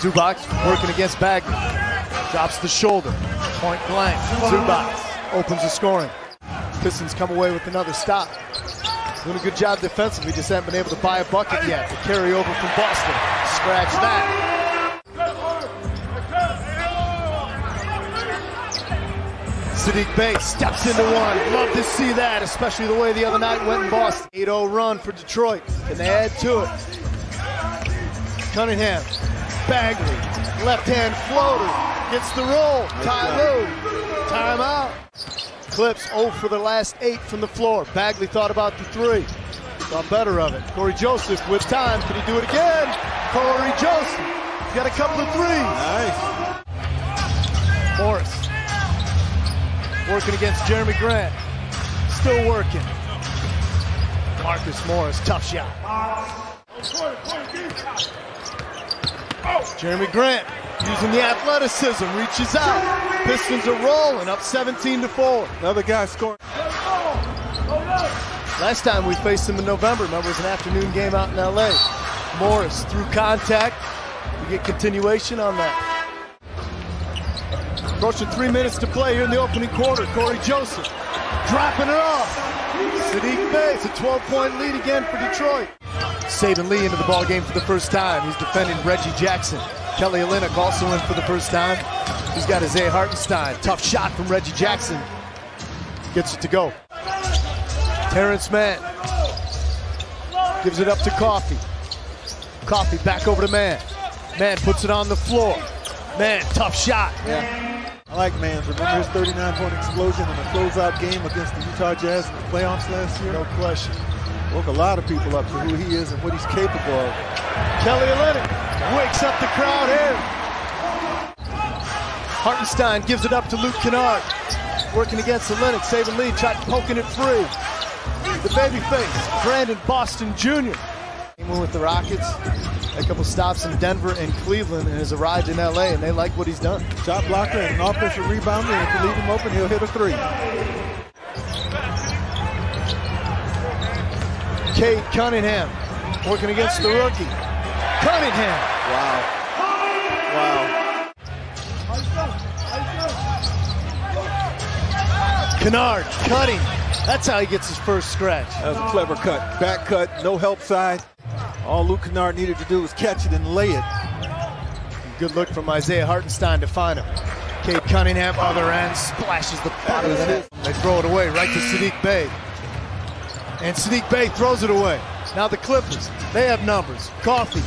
Zubac working against Bagley. Drops the shoulder. Point blank. Zubac opens the scoring. Pistons come away with another stop. Doing a good job defensively, just haven't been able to buy a bucket yet. The carry over from Boston. Scratch that. Saddiq Bey steps into one. Love to see that, especially the way the other night went in Boston. 8-0 run for Detroit. Can they add to it? Cunningham, Bagley, left hand floater, gets the roll. Ty Lue, timeout. Clips 0 for the last eight from the floor. Bagley thought about the three. Thought better of it. Cory Joseph with time. Can he do it again? Cory Joseph. He's got a couple of threes. Nice. Morris. Working against Jerami Grant. Still working. Marcus Morris, tough shot. Jerami Grant using the athleticism, reaches out. Pistons are rolling up 17 to 4. Another guy scoring. Last time we faced him in November, remember it was an afternoon game out in LA. Morris through contact. We get continuation on that. Approaching three minutes to play here in the opening quarter. Cory Joseph dropping it off. Saddiq Bey, it's a 12-point lead again for Detroit. Saben Lee into the ball game for the first time. He's defending Reggie Jackson. Kelly Olynyk also in for the first time. He's got Isaiah Hartenstein. Tough shot from Reggie Jackson. Gets it to go. Terance Mann gives it up to Coffey. Coffey back over to Mann. Mann puts it on the floor. Mann, tough shot. Yeah. I like Mann. Remember his 39-point explosion in the closeout game against the Utah Jazz in the playoffs last year? No question. Woke a lot of people up to who he is and what he's capable of. Kelly Olynyk wakes up the crowd here. Hartenstein gives it up to Luke Kennard. Working against the Olynyk. Saben Lee tried poking it free. The babyface, Brandon Boston Jr. Came in with the Rockets. A couple stops in Denver and Cleveland and has arrived in LA and they like what he's done. Shot blocker and an offensive rebounder. And if you leave him open, he'll hit a three. Cade Cunningham working against the rookie. Cunningham. Wow. Wow. Kennard cutting. That's how he gets his first scratch. That was a clever cut. Back cut, no help side. All Luke Kennard needed to do was catch it and lay it. Good look from Isaiah Hartenstein to find him. Cade Cunningham, other end, splashes the bottom of the net. They throw it away right to Saddiq Bey. And Saddiq Bey throws it away. Now the Clippers, they have numbers. Coffey.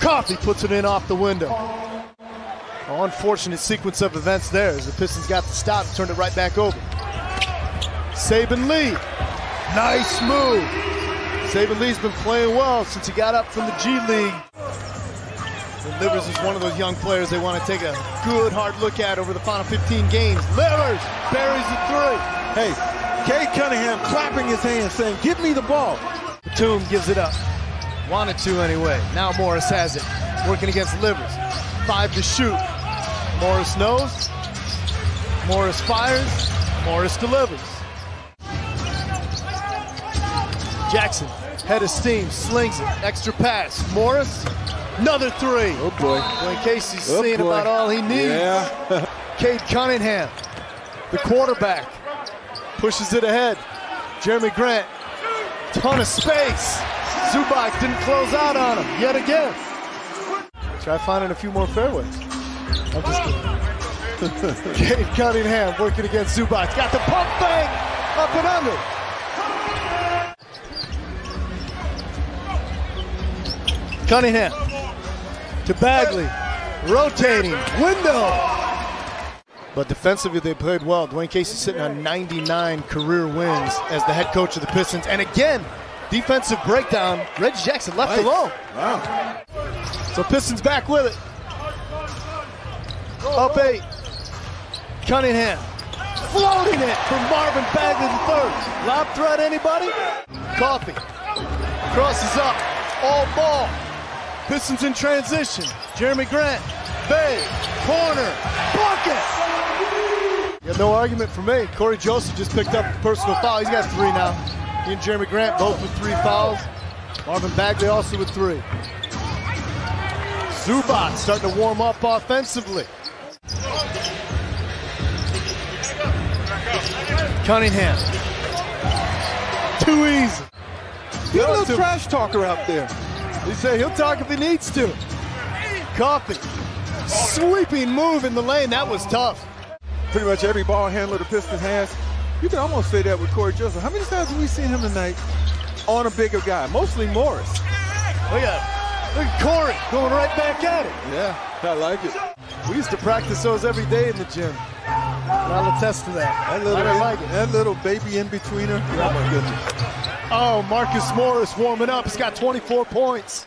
Coffey puts it in off the window. Unfortunate sequence of events there as the Pistons got the stop, turned it right back over. Saben Lee. Nice move. Saben Lee's been playing well since he got up from the G League. Livers is one of those young players they want to take a good hard look at over the final 15 games. Livers buries the three. Hey, Cade Cunningham clapping his hands saying, give me the ball. Batum gives it up. Wanted to anyway. Now Morris has it. Working against Livers. Five to shoot. Morris knows. Morris fires. Morris delivers. Jackson, head of steam, slings it. Extra pass. Morris, another three. Oh boy. Dwane Casey's Oh, seeing boy. about all he needs. Yeah. Cade Cunningham, the quarterback, pushes it ahead. Jerami Grant, ton of space. Zubac didn't close out on him yet again. Try finding a few more fairways. I'm just kidding. Cade Cunningham working against Zubac. Got the pump fake up and under. Cunningham to Bagley, rotating, window. But defensively, they played well. Dwane Casey sitting on 99 career wins as the head coach of the Pistons. And again, defensive breakdown. Reggie Jackson left Nice. alone. Wow. So Pistons back with it. Up eight. Cunningham floating it from Marvin Bagley the third. Lob threat, anybody? Coffey crosses up. All ball. Pistons in transition. Jerami Grant. Bey. Corner. Bucket. Have no argument for me. Cory Joseph just picked up a personal foul. He's got three now. He and Jerami Grant both with three fouls. Marvin Bagley also with three. Zubac starting to warm up offensively. Cunningham. Too easy. A little trash talker out there. He said he'll talk if he needs to. Coffey. Sweeping move in the lane. That was tough. Pretty much every ball handler the Pistons has. You can almost say that with Cory Joseph. How many times have we seen him tonight on a bigger guy? Mostly Morris. Oh, look at, look at Cory going right back at it. Yeah, I like it. We used to practice those every day in the gym. I'll attest to that. That little, I in, like it. that little baby in betweener. Oh my goodness. Oh, Marcus Morris warming up. He's got 24 points.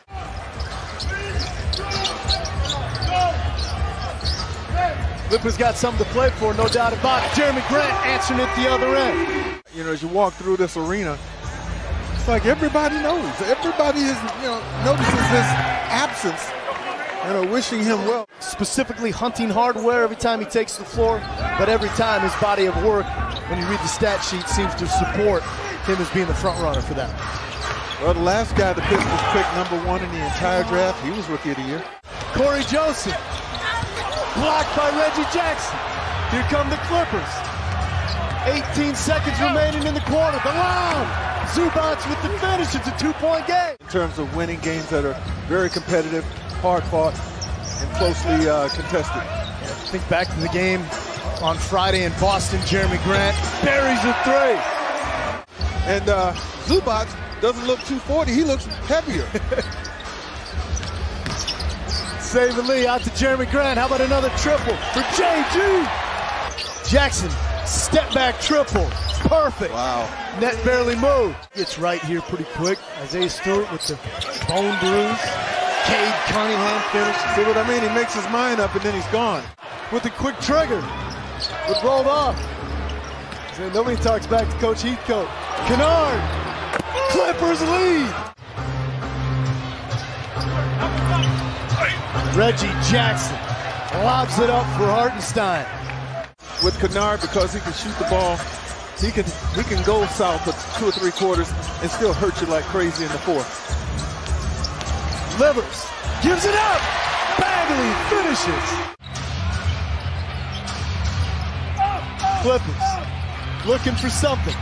Clippers got something to play for, no doubt about it. Jerami Grant answering it the other end. You know, as you walk through this arena, it's like everybody knows. Everybody is, you know, notices his absence and are wishing him well. Specifically hunting hardware every time he takes the floor, but every time his body of work, when you read the stat sheet, seems to support him as being the front runner for that. Well, the last guy the Pistons picked number one in the entire draft, he was rookie of the year. Cory Joseph, blocked by Reggie Jackson. Here come the Clippers. 18 seconds remaining in the quarter. The lob. Zubac with the finish. It's a two-point game. In terms of winning games that are very competitive, hard fought, and closely uh, contested. Think back to the game on Friday in Boston. Jerami Grant buries a three. And uh, Zubac doesn't look 240. He looks heavier. Saben Lee out to Jerami Grant. How about another triple for JG? Jackson, step back triple. Perfect. Wow. Net barely moved. It's right here pretty quick. Isaiah Stewart with the bone bruise. Cade Cunningham finishes. See what I mean? He makes his mind up and then he's gone. with the quick trigger. It rolled off. Nobody talks back to Coach Heathcote. Kennard. Clippers lead. Reggie Jackson lobs it up for Hartenstein. With Kennard, because he can shoot the ball, he can he can go south for two or three quarters and still hurt you like crazy in the fourth. Livers gives it up. Bagley finishes. Clippers looking for something.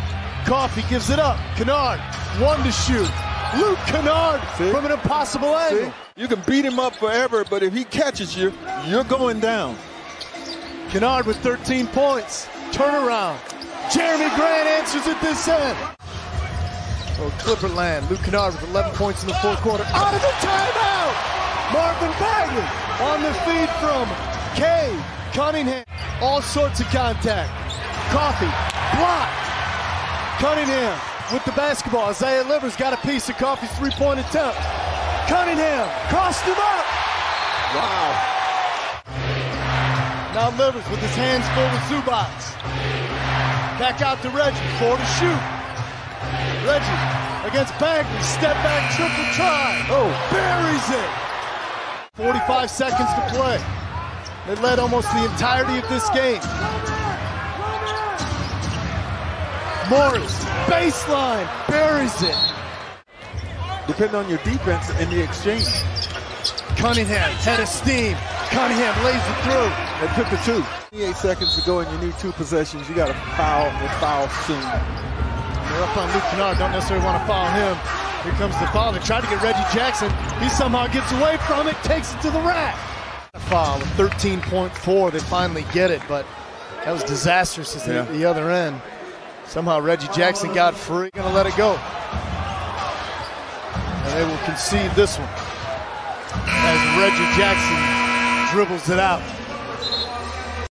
Coffey gives it up. Kennard, one to shoot. Luke Kennard See? from an impossible See? You can beat him up forever, but if he catches you, you're going down. Kennard with 13 points. Turnaround. Jerami Grant answers at this end. Oh, Clipperland. Luke Kennard with 11 points in the fourth quarter. Out of the timeout. Marvin Bagley on the feed from Cade Cunningham. All sorts of contact. Coffey. Blocked. Cunningham with the basketball. Isaiah Livers got a piece of Coffey's three-point attempt. Cunningham crossed him up. Wow. Now Livers with his hands full with Zubac. Back out to Reggie. Four to shoot. Reggie against Bagley. Step back triple try. Oh, buries it. 45 seconds to play. They led almost the entirety of this game. Morris, baseline, buries it. Depending on your defense and the exchange. Cunningham, head of steam. Cunningham lays it through. and took the two. 28 seconds to go and you need two possessions. You got to foul and foul soon. They're up on Luke Kennard. Don't necessarily want to foul him. Here comes the foul. They tried to get Reggie Jackson. He somehow gets away from it, takes it to the rack. Foul with 13.4. They finally get it, but that was disastrous at the, Yeah. the other end. Somehow Reggie Jackson got free. Gonna let it go. They will concede this one. As Reggie Jackson dribbles it out.